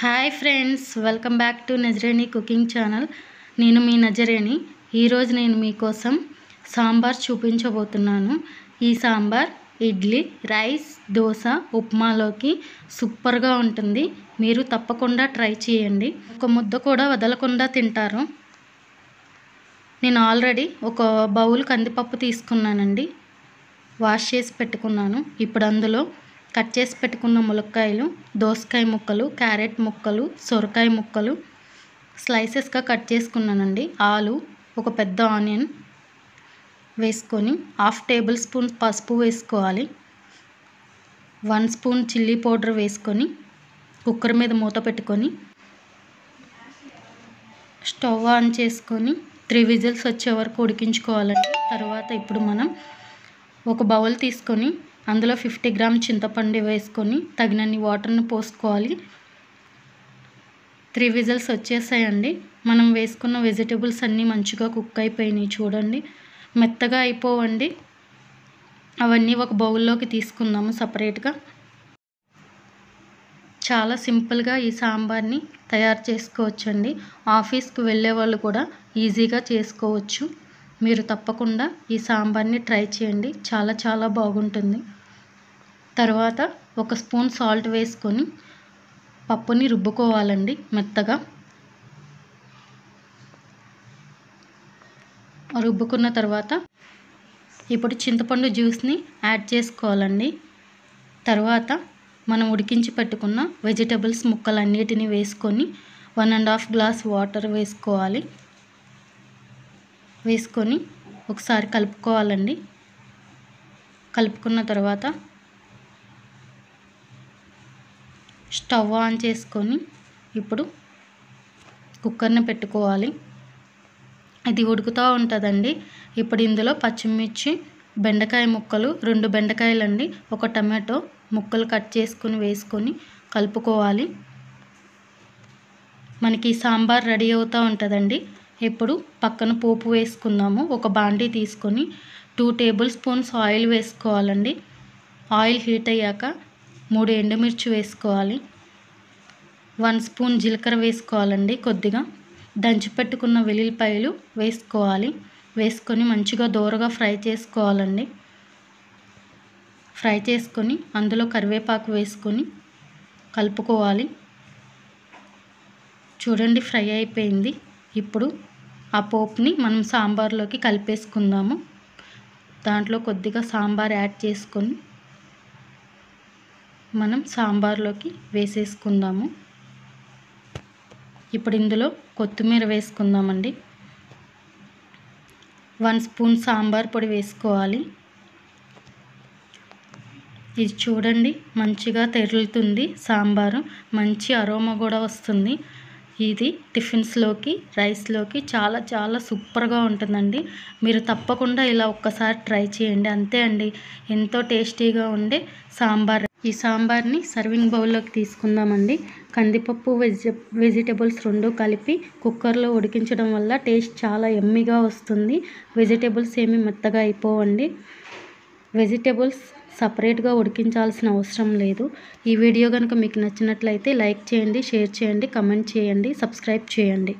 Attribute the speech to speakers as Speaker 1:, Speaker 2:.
Speaker 1: Hi friends welcome back to Nazareni cooking channel. నేను మీ నజరేణి. ఈరోజు నేను మీకోసం సాంబార్ చూపించబోతున్నాను. ఈ సాంబార్ ఇడ్లీ రైస్ దోశ ఉప్మాలోకి సూపర్గా ఉంటుంది. మీరు తప్పకుండా ట్రై చేయండి. ఒక ముద్ద కూడా వదలకుండా తింటారు. నేను ఆల్రెడీ ఒక బౌల్ కందిపప్పు తీసుకున్నానండి. వాష్ చేసి పెట్టుకున్నాను. ఇప్పుడు అందులో కట్ చేసి పెట్టుకున్న ములక్కాయలు దోసకాయ ముక్కలు క్యారెట్ ముక్కలు సొరకాయ ముక్కలు. స్లైసెస్గా కట్ చేసుకున్నానండి. ఆలు ఒక పెద్ద ఆనియన్ వేసుకొని హాఫ్ టేబుల్ స్పూన్ పసుపు వేసుకోవాలి. వన్ స్పూన్ చిల్లీ పౌడర్ వేసుకొని కుక్కర్ మీద మూత పెట్టుకొని స్టవ్ ఆన్ చేసుకొని త్రీ విజిల్స్ వచ్చే వరకు ఉడికించుకోవాలండి. తర్వాత ఇప్పుడు మనం ఒక బౌల్ తీసుకొని అందులో ఫిఫ్టీ గ్రామ్ చింతపండు వేసుకొని తగినన్ని వాటర్ని పోసుకోవాలి. త్రీ విజిల్స్ వచ్చేసాయండి. మనం వేసుకున్న వెజిటేబుల్స్ అన్నీ మంచిగా కుక్ అయిపోయినాయి చూడండి. మెత్తగా అయిపోవండి. అవన్నీ ఒక బౌల్లోకి తీసుకుందాము సపరేట్గా. చాలా సింపుల్గా ఈ సాంబార్ని తయారు చేసుకోవచ్చండి. ఆఫీస్కి వెళ్ళే వాళ్ళు కూడా ఈజీగా చేసుకోవచ్చు. మీరు తప్పకుండా ఈ సాంబార్ని ట్రై చేయండి. చాలా చాలా బాగుంటుంది. తర్వాత ఒక స్పూన్ సాల్ట్ వేసుకొని పప్పుని రుబ్బుకోవాలండి మెత్తగా. రుబ్బుకున్న తర్వాత ఇప్పుడు చింతపండు జ్యూస్ని యాడ్ చేసుకోవాలండి. తర్వాత మనం ఉడికించి పెట్టుకున్న వెజిటబుల్స్ ముక్కలన్నిటిని వేసుకొని one and half glass water వేసుకోవాలి. వేసుకొని ఒకసారి కలుపుకోవాలండి. కలుపుకున్న తర్వాత స్టవ్ ఆన్ చేసుకొని ఇప్పుడు కుక్కర్ని పెట్టుకోవాలి. ఇది ఉడుకుతూ ఉంటుందండి. ఇప్పుడు ఇందులో పచ్చిమిర్చి బెండకాయ ముక్కలు రెండు బెండకాయలండి. ఒక టమాటో ముక్కలు కట్ చేసుకుని వేసుకొని కలుపుకోవాలి. మనకి సాంబార్ రెడీ అవుతూ ఉంటుందండి. ఇప్పుడు పక్కన పోపు వేసుకుందాము. ఒక బాండీ తీసుకొని టూ టేబుల్ స్పూన్స్ ఆయిల్ వేసుకోవాలండి. ఆయిల్ హీట్ అయ్యాక మూడు ఎండుమిర్చి వేసుకోవాలి. వన్ స్పూన్ జీలకర్ర వేసుకోవాలండి కొద్దిగా. దంచి పెట్టుకున్న వెల్లుల్లిపాయలు వేసుకోవాలి. వేసుకొని మంచిగా దూరగా ఫ్రై చేసుకోవాలండి. ఫ్రై చేసుకొని అందులో కరివేపాకు వేసుకొని కలుపుకోవాలి. చూడండి ఫ్రై అయిపోయింది. ఇప్పుడు ఆ పోపుని మనం సాంబార్లోకి కలిపేసుకుందాము. దాంట్లో కొద్దిగా సాంబార్ యాడ్ చేసుకొని మనం సాంబార్లోకి వేసేసుకుందాము. ఇప్పుడు ఇందులో కొత్తిమీర వేసుకుందామండి. వన్ స్పూన్ సాంబార్ పొడి వేసుకోవాలి. ఇది చూడండి మంచిగా తెరులుతుంది సాంబారు. మంచి అరోమా కూడా వస్తుంది. ఇది టిఫిన్స్లోకి రైస్లోకి చాలా చాలా సూపర్గా ఉంటుందండి. మీరు తప్పకుండా ఇలా ఒక్కసారి ట్రై చేయండి. అంతే అండి. ఎంతో టేస్టీగా ఉండే సాంబార్ ఈ సాంబార్ని సర్వింగ్ బౌల్లోకి తీసుకుందామండి. కందిపప్పు వెజి వెజిటేబుల్స్ రెండు కలిపి కుక్కర్లో ఉడికించడం వల్ల టేస్ట్ చాలా ఎమ్మిగా వస్తుంది. వెజిటేబుల్స్ ఏమి మెత్తగా అయిపోవండి. వెజిటేబుల్స్ సపరేట్గా ఉడికించాల్సిన అవసరం లేదు. ఈ వీడియో కనుక మీకు నచ్చినట్లయితే లైక్ చేయండి షేర్ చేయండి కమెంట్ చేయండి సబ్స్క్రైబ్ చేయండి.